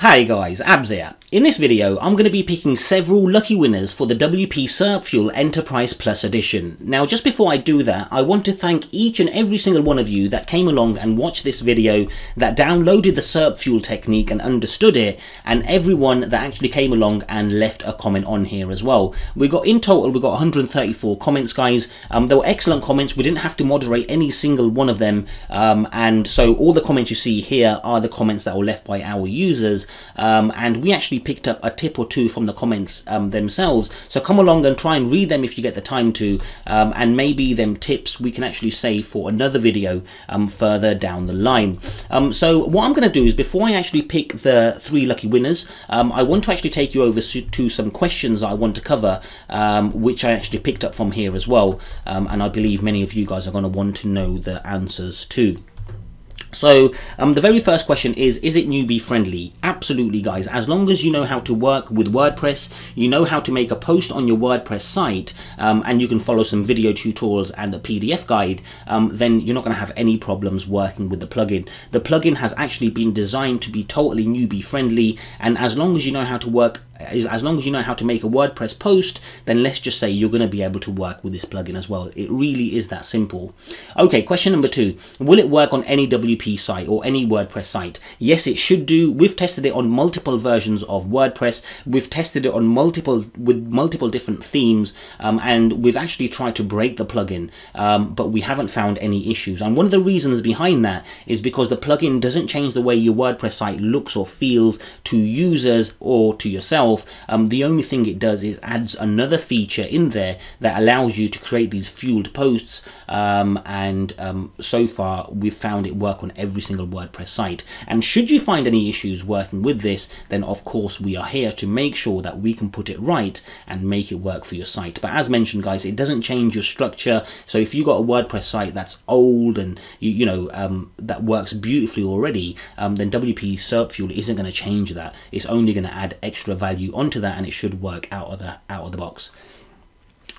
Hi guys, Abs here. In this video, I'm going to be picking several lucky winners for the WP SERP Fuel Enterprise Plus Edition. Now, just before I do that, I want to thank each and every single one of you that came along and watched this video, that downloaded the SERP Fuel technique and understood it, and everyone that actually came along and left a comment on here as well. We got, in total, we got 134 comments, guys. Um, they were excellent comments. We didn't have to moderate any single one of them, um, and so all the comments you see here are the comments that were left by our users um, and we actually picked up a tip or two from the comments um, themselves. So come along and try and read them if you get the time to. Um, and maybe them tips we can actually save for another video um, further down the line. Um, so what I'm going to do is before I actually pick the three lucky winners um, I want to actually take you over to some questions I want to cover which I actually picked up from here as well. And I believe many of you guys are going to want to know the answers too. So um, the very first question is, is it newbie friendly? Absolutely guys, as long as you know how to work with WordPress, you know how to make a post on your WordPress site, um, and you can follow some video tutorials and a PDF guide, um, then you're not going to have any problems working with the plugin. The plugin has actually been designed to be totally newbie friendly, and as long as you know how to work as long as you know how to make a WordPress post, then let's just say you're going to be able to work with this plugin as well. It really is that simple. Okay, question number two. Will it work on any WP site or any WordPress site? Yes, it should do. We've tested it on multiple versions of WordPress. We've tested it on multiple with multiple different themes, um, and we've actually tried to break the plugin, um, but we haven't found any issues. And one of the reasons behind that is because the plugin doesn't change the way your WordPress site looks or feels to users or to yourself itself, um, the only thing it does is adds another feature in there that allows you to create these fueled posts. Um, and um, so far, we've found it work on every single WordPress site. And should you find any issues working with this, then of course we are here to make sure that we can put it right and make it work for your site. But as mentioned, guys, it doesn't change your structure. So if you've got a WordPress site that's old and you, you know um, that works beautifully already, um, then WP SERP Fuel isn't going to change that. It's only going to add extra value value onto that and it should work out of the out of the box.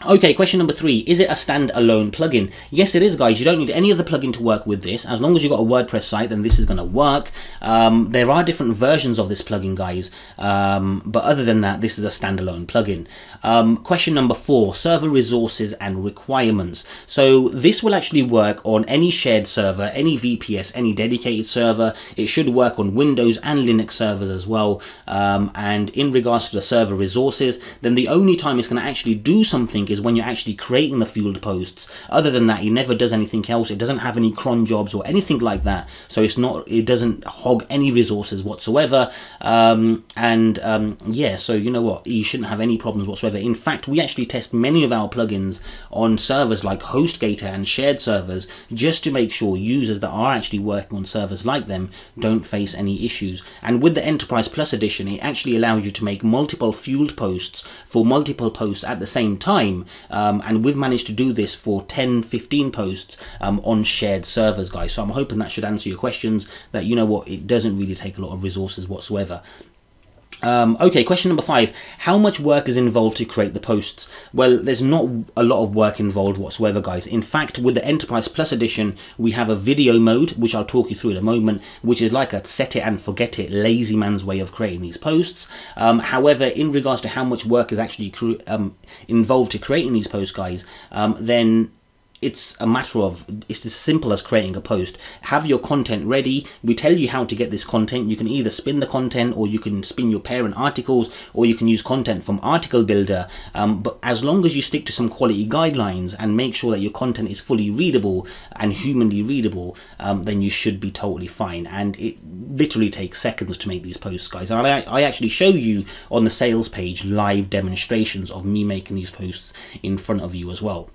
Okay, question number three. Is it a standalone plugin? Yes, it is, guys. You don't need any other plugin to work with this. As long as you've got a WordPress site, then this is going to work. Um, there are different versions of this plugin, guys. Um, but other than that, this is a standalone plugin. Um, question number four, server resources and requirements. So this will actually work on any shared server, any VPS, any dedicated server. It should work on Windows and Linux servers as well. Um, and in regards to the server resources, then the only time it's going to actually do something is when you're actually creating the fueled posts. Other than that, it never does anything else. It doesn't have any cron jobs or anything like that. So it's not, it doesn't hog any resources whatsoever. Um, and um, yeah, so you know what, you shouldn't have any problems whatsoever. In fact, we actually test many of our plugins on servers like HostGator and shared servers just to make sure users that are actually working on servers like them don't face any issues. And with the Enterprise Plus edition, it actually allows you to make multiple fueled posts for multiple posts at the same time um, and we've managed to do this for 10 15 posts um, on shared servers guys. So i'm hoping that should answer your questions that you know what it doesn't really take a lot of resources whatsoever um, okay, question number five. How much work is involved to create the posts? Well, there's not a lot of work involved whatsoever, guys. In fact, with the Enterprise Plus edition, we have a video mode, which I'll talk you through in a moment, which is like a set it and forget it, lazy man's way of creating these posts. Um, however, in regards to how much work is actually um, involved to creating these posts, guys, um, then it's a matter of it's as simple as creating a post. Have your content ready. We tell you how to get this content. You can either spin the content or you can spin your parent articles or you can use content from article builder. Um, but as long as you stick to some quality guidelines and make sure that your content is fully readable and humanly readable um, then you should be totally fine. And it literally takes seconds to make these posts guys. And I, I actually show you on the sales page live demonstrations of me making these posts in front of you as well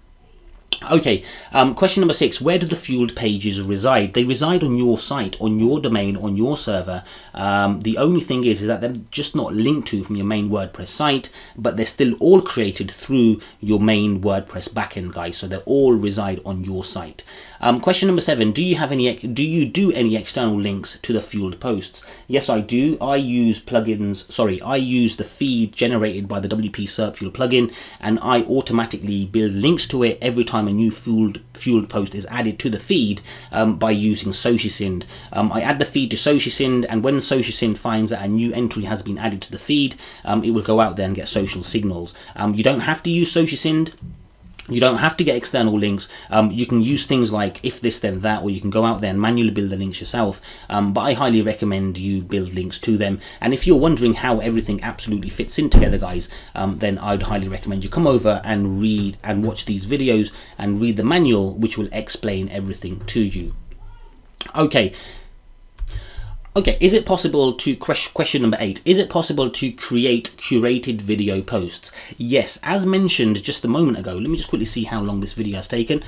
Okay, um, question number six. Where do the fueled pages reside? They reside on your site, on your domain, on your server. Um, the only thing is, is that they're just not linked to from your main WordPress site, but they're still all created through your main WordPress backend, guys. So they all reside on your site. Um, question number seven. Do you have any, do you do any external links to the fueled posts? Yes, I do. I use plugins, sorry, I use the feed generated by the WP SERP Fuel plugin, and I automatically build links to it every time time a new fueled fueled post is added to the feed um, by using SociSend. Um, I add the feed to SociSend, and when SociSend finds that a new entry has been added to the feed, um, it will go out there and get social signals. Um, you don't have to use SociSend. You don't have to get external links. Um, you can use things like if this then that, or you can go out there and manually build the links yourself. Um, but I highly recommend you build links to them. And if you're wondering how everything absolutely fits in together, guys, um, then I'd highly recommend you come over and read and watch these videos and read the manual, which will explain everything to you. Okay, Okay, is it possible to, question number eight, is it possible to create curated video posts? Yes, as mentioned just a moment ago, let me just quickly see how long this video has taken.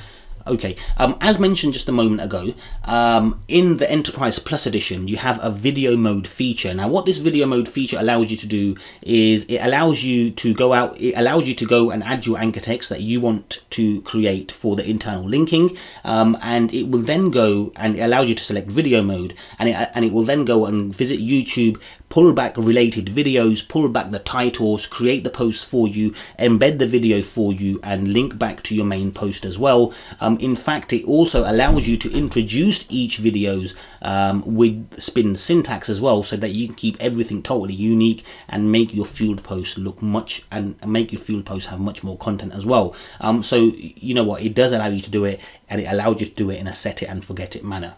Okay, um, as mentioned just a moment ago, um, in the Enterprise Plus edition, you have a video mode feature. Now, what this video mode feature allows you to do is it allows you to go out, it allows you to go and add your anchor text that you want to create for the internal linking, um, and it will then go and it allows you to select video mode, and it, and it will then go and visit YouTube, pull back related videos, pull back the titles, create the posts for you, embed the video for you, and link back to your main post as well. Um, in fact, it also allows you to introduce each videos um, with spin syntax as well, so that you can keep everything totally unique and make your fueled posts look much and make your fueled posts have much more content as well. Um, so you know what, it does allow you to do it, and it allows you to do it in a set it and forget it manner.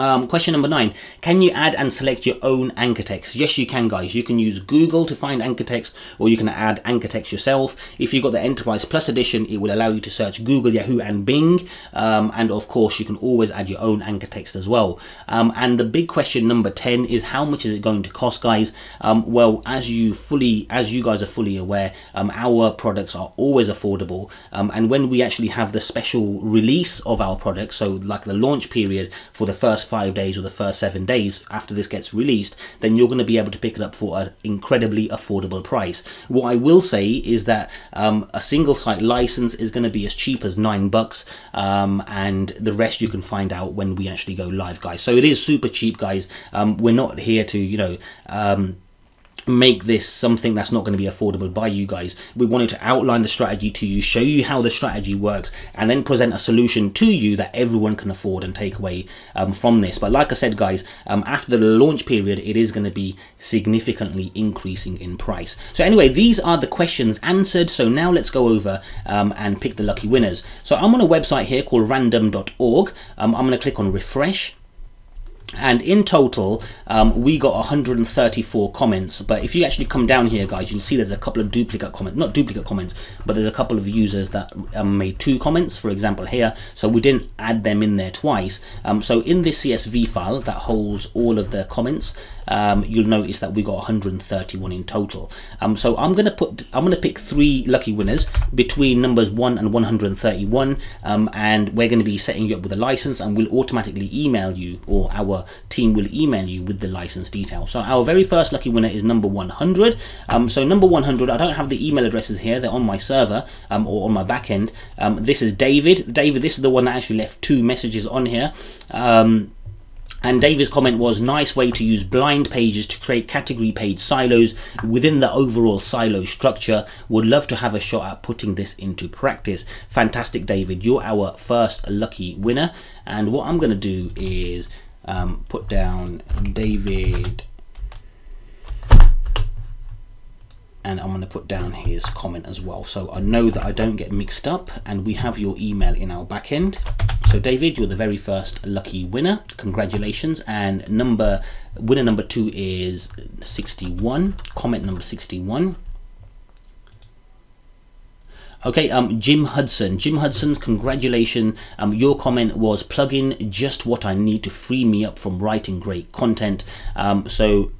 Um, question number nine, can you add and select your own anchor text? Yes, you can guys. You can use Google to find anchor text or you can add anchor text yourself. If you've got the Enterprise Plus edition, it will allow you to search Google, Yahoo and Bing. Um, and of course, you can always add your own anchor text as well. Um, and the big question number 10 is how much is it going to cost guys? Um, well, as you fully, as you guys are fully aware, um, our products are always affordable. Um, and when we actually have the special release of our products, so like the launch period for the first five days or the first seven days after this gets released, then you're going to be able to pick it up for an incredibly affordable price. What I will say is that um, a single site license is going to be as cheap as nine bucks, um, and the rest you can find out when we actually go live, guys. So it is super cheap, guys. Um, we're not here to, you know, um, make this something that's not going to be affordable by you guys. We wanted to outline the strategy to you, show you how the strategy works, and then present a solution to you that everyone can afford and take away um, from this. But like I said, guys, um, after the launch period, it is going to be significantly increasing in price. So anyway, these are the questions answered. So now let's go over um, and pick the lucky winners. So I'm on a website here called random.org. Um, I'm going to click on refresh and in total um, we got 134 comments. But if you actually come down here guys you'll see there's a couple of duplicate comments not duplicate comments but there's a couple of users that um, made two comments for example here. So we didn't add them in there twice. Um, so in this CSV file that holds all of the comments um, you'll notice that we got 131 in total. Um, so I'm going to put, I'm going to pick three lucky winners between numbers 1 and 131 um, and we're going to be setting you up with a license and we'll automatically email you or our team will email you with the license details. So our very first lucky winner is number 100. Um, so number 100, I don't have the email addresses here, they're on my server um, or on my back end. Um, this is David. David, this is the one that actually left two messages on here. Um, and David's comment was, nice way to use blind pages to create category page silos within the overall silo structure. Would love to have a shot at putting this into practice. Fantastic, David. You're our first lucky winner. And what I'm going to do is um, put down David and I'm going to put down his comment as well so I know that I don't get mixed up and we have your email in our backend so David, you're the very first lucky winner. Congratulations. And number winner number two is 61. Comment number 61. Okay, um, Jim Hudson. Jim Hudson, congratulations. Um, your comment was plugin just what I need to free me up from writing great content. Um, so,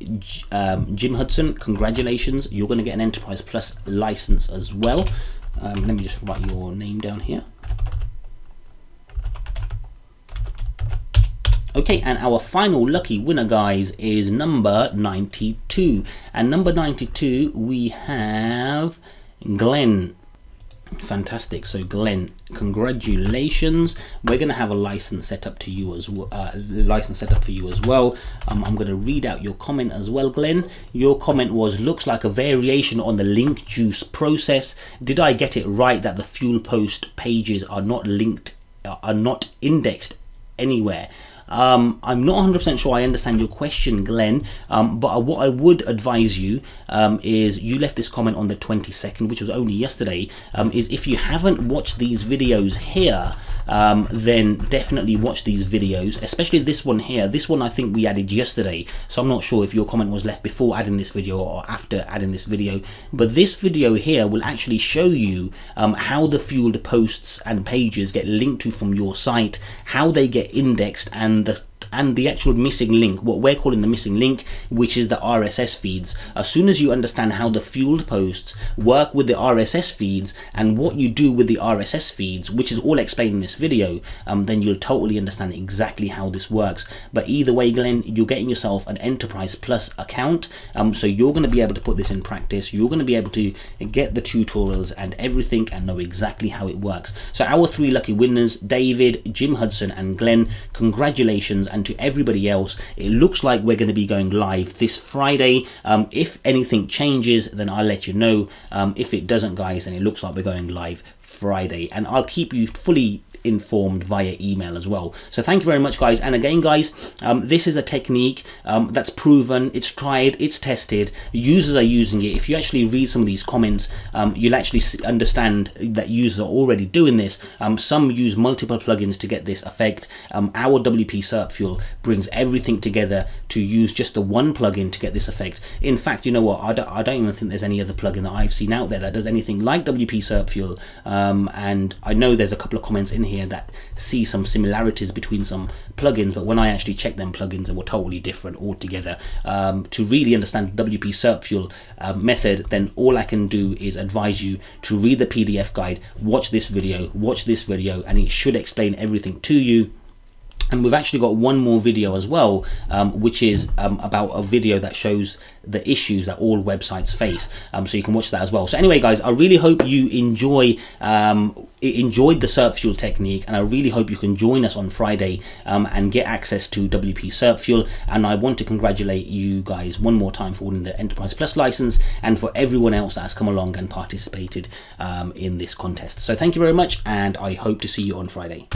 um, Jim Hudson, congratulations. You're going to get an Enterprise Plus license as well. Um, let me just write your name down here. Okay, and our final lucky winner, guys, is number 92. And number 92, we have Glenn. Fantastic. So Glenn, congratulations. We're going to have a license set up to you as well. Uh, license set up for you as well. Um, I'm going to read out your comment as well, Glenn. Your comment was, looks like a variation on the link juice process. Did I get it right that the fuel post pages are not linked, uh, are not indexed anywhere? Um, I'm not 100% sure I understand your question, Glenn, um, but what I would advise you um, is you left this comment on the 22nd, which was only yesterday, um, is if you haven't watched these videos here, um, then definitely watch these videos, especially this one here. This one I think we added yesterday, so I'm not sure if your comment was left before adding this video or after adding this video, but this video here will actually show you um, how the fueled posts and pages get linked to from your site, how they get indexed, and the and the actual missing link, what we're calling the missing link, which is the RSS feeds. As soon as you understand how the fueled posts work with the RSS feeds and what you do with the RSS feeds, which is all explained in this video, um, then you'll totally understand exactly how this works. But either way, Glenn, you're getting yourself an Enterprise Plus account. Um, so you're going to be able to put this in practice. You're going to be able to get the tutorials and everything and know exactly how it works. So our three lucky winners, David, Jim Hudson and Glenn, congratulations and and to everybody else, it looks like we're going to be going live this Friday. Um, if anything changes, then I'll let you know. Um, if it doesn't, guys, then it looks like we're going live Friday. And I'll keep you fully informed via email as well. So thank you very much, guys. And again, guys, um, this is a technique um, that's proven, it's tried, it's tested. Users are using it. If you actually read some of these comments, um, you'll actually understand that users are already doing this. Um, some use multiple plugins to get this effect. Um, our WP SERP Fuel brings everything together to use just the one plugin to get this effect. In fact, you know what? I don't, I don't even think there's any other plugin that I've seen out there that does anything like WP SERP Fuel. Um, and I know there's a couple of comments in here here that see some similarities between some plugins, but when I actually check them plugins, they were totally different altogether. Um, to really understand WP SERP Fuel uh, method, then all I can do is advise you to read the PDF guide, watch this video, watch this video, and it should explain everything to you and we've actually got one more video as well um, which is um, about a video that shows the issues that all websites face. Um, so you can watch that as well. So anyway guys I really hope you enjoy um, enjoyed the SERP Fuel technique and I really hope you can join us on Friday um, and get access to WP SERP Fuel. And I want to congratulate you guys one more time for winning the Enterprise Plus license and for everyone else that has come along and participated um, in this contest. So thank you very much and I hope to see you on Friday